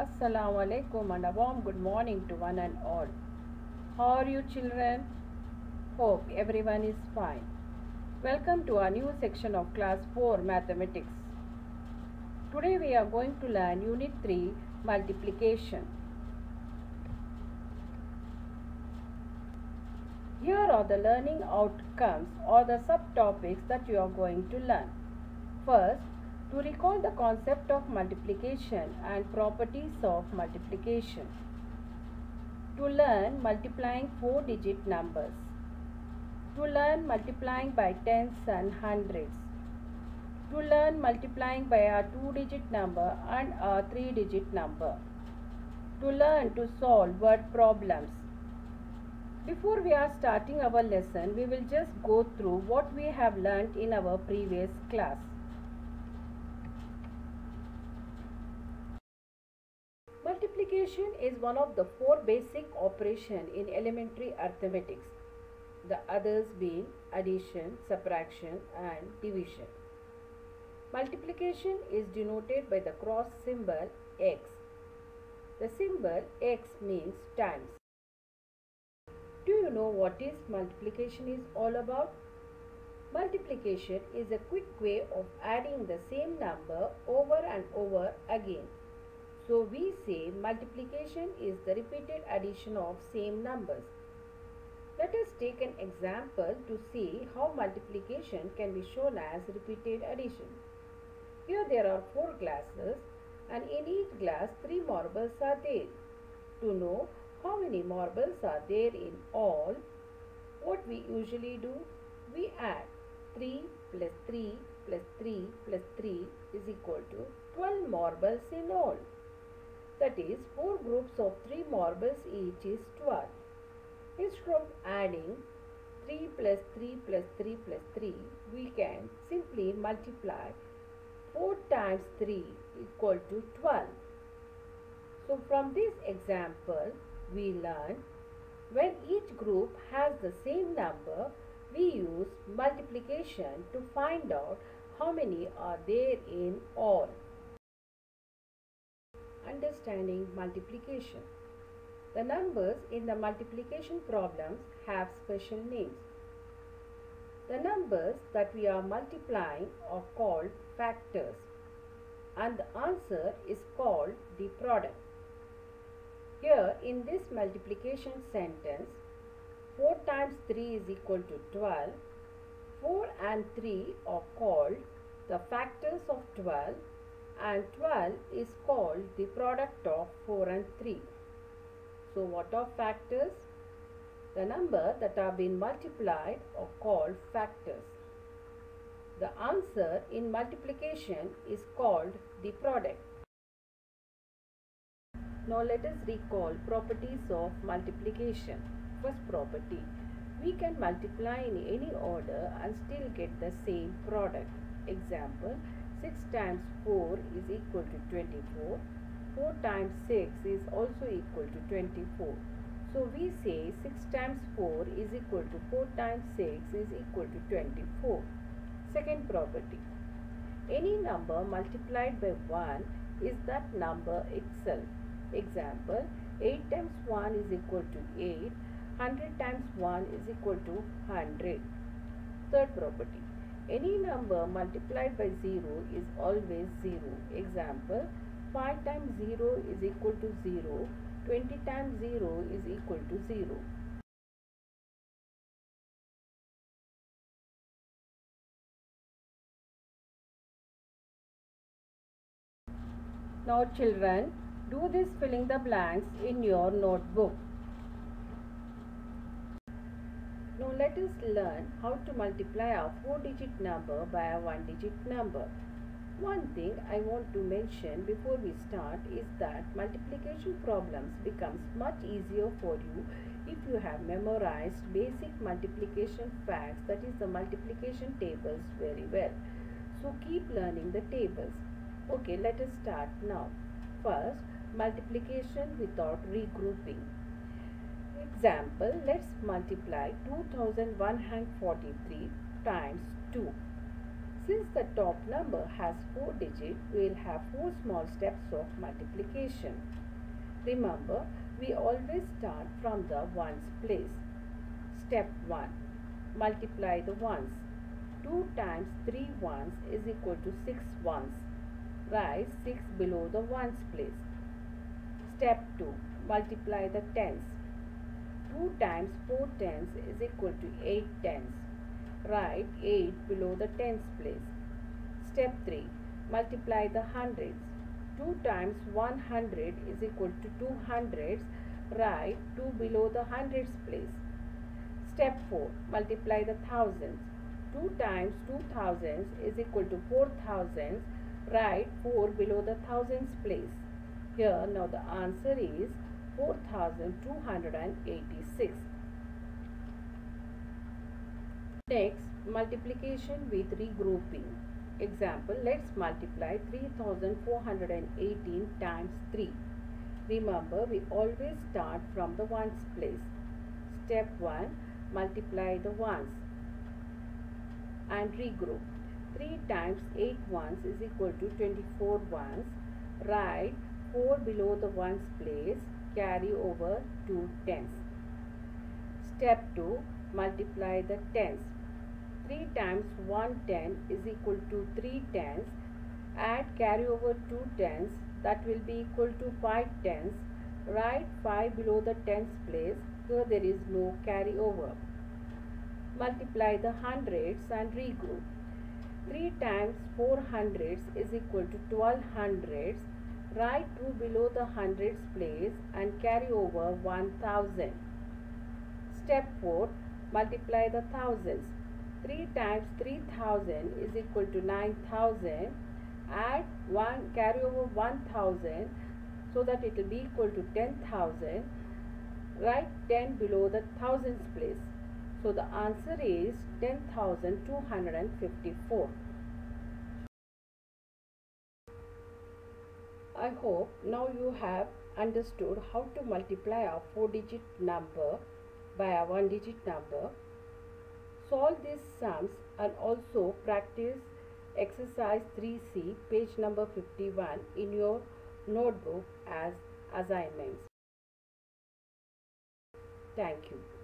Assalamu alaikum and a warm good morning to one and all. How are you children? Hope everyone is fine. Welcome to our new section of class 4 mathematics. Today we are going to learn unit 3 multiplication. Here are the learning outcomes or the subtopics that you are going to learn. First, to recall the concept of multiplication and properties of multiplication. To learn multiplying 4 digit numbers. To learn multiplying by tens and hundreds. To learn multiplying by a 2 digit number and a 3 digit number. To learn to solve word problems. Before we are starting our lesson, we will just go through what we have learnt in our previous class. Multiplication is one of the four basic operation in elementary arithmetics. The others being addition, subtraction and division. Multiplication is denoted by the cross symbol x. The symbol x means times. Do you know what is multiplication is all about? Multiplication is a quick way of adding the same number over and over again. So we say multiplication is the repeated addition of same numbers. Let us take an example to see how multiplication can be shown as repeated addition. Here there are four glasses and in each glass three marbles are there. To know how many marbles are there in all, what we usually do? We add 3 plus 3 plus 3 plus 3 is equal to 12 marbles in all. That is, 4 groups of 3 marbles each is 12. Instead of adding 3 plus 3 plus 3 plus 3, we can simply multiply 4 times 3 equal to 12. So from this example, we learn when each group has the same number, we use multiplication to find out how many are there in all. Understanding multiplication. The numbers in the multiplication problems have special names. The numbers that we are multiplying are called factors and the answer is called the product. Here in this multiplication sentence, 4 times 3 is equal to 12. 4 and 3 are called the factors of 12 and 12 is called the product of 4 and 3. So what are factors? The number that are being multiplied are called factors. The answer in multiplication is called the product. Now let us recall properties of multiplication. First property, we can multiply in any order and still get the same product. Example, 6 times 4 is equal to 24. 4 times 6 is also equal to 24. So we say 6 times 4 is equal to 4 times 6 is equal to 24. Second property, any number multiplied by 1 is that number itself. Example, 8 times 1 is equal to 8. 100 times 1 is equal to 100. Third property, any number multiplied by 0 is always 0. Example, 5 times 0 is equal to 0. 20 times 0 is equal to 0. Now children, do this filling the blanks in your notebook. Now let us learn how to multiply a 4 digit number by a 1 digit number. One thing I want to mention before we start is that multiplication problems becomes much easier for you if you have memorized basic multiplication facts that is the multiplication tables very well. So keep learning the tables. Okay, let us start now. First, multiplication without regrouping. Example, let's multiply 2143 times 2. Since the top number has 4 digits, we will have 4 small steps of multiplication. Remember, we always start from the ones place. Step 1. Multiply the ones. 2 times 3 ones is equal to 6 ones. Write 6 below the ones place. Step 2. Multiply the tens. 2 times 4 tens is equal to 8 tens. Write 8 below the tens place. Step 3. Multiply the hundreds. 2 times 100 is equal to 2 hundreds. Write 2 below the hundreds place. Step 4. Multiply the thousands. 2 times 2000s is equal to 4000s. Write 4 below the thousands place. Here now the answer is 4286. Next, multiplication with regrouping. Example, let's multiply 3418 times 3. Remember, we always start from the ones place. Step 1, multiply the ones and regroup. 3 times 8 ones is equal to 24 ones. Write 4 below the ones place. Carry over 2 tens. Step 2. Multiply the tens. 3 times 1 ten is equal to 3 tens. Add carry over 2 tens. That will be equal to 5 tens. Write 5 below the tens place. Here there is no carry over. Multiply the hundreds and regroup. 3 times 4 hundreds is equal to 12 hundreds. Write 2 below the hundreds place and carry over 1000. Step 4. Multiply the thousands. 3 times 3000 is equal to 9000. Add 1 carry over 1000 so that it will be equal to 10,000. Write 10 below the thousands place. So the answer is 10,254. I hope now you have understood how to multiply a 4 digit number by a 1 digit number. Solve these sums and also practice exercise 3C page number 51 in your notebook as assignments. Thank you.